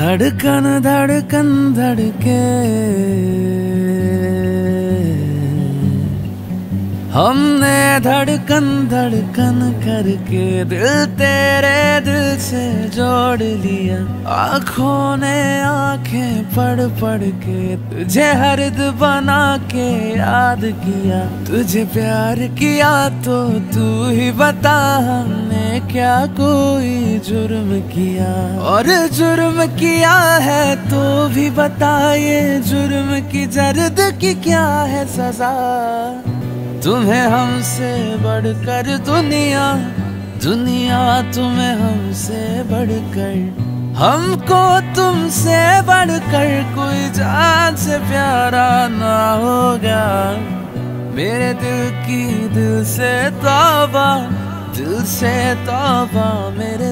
धड़कन धड़कन धड़के हमने धड़कन धड़कन करके दिल तेरे दिल से जोड़ लिया। आँखों ने आँखें पढ़ पढ़ के तुझे हरद बना के याद किया। तुझे प्यार किया तो तू ही बता हमने क्या कोई जुर्म किया। और जुर्म किया है तो भी बता ये जुर्म की जर्द की क्या है सजा। तुम्हें हमसे बढ़कर दुनिया दुनिया तुम्हें हमसे बढ़कर। हमको तुमसे बढ़कर कोई जान से प्यारा ना होगा। मेरे दिल की दिल से तौबा, दिल से तौबा मेरे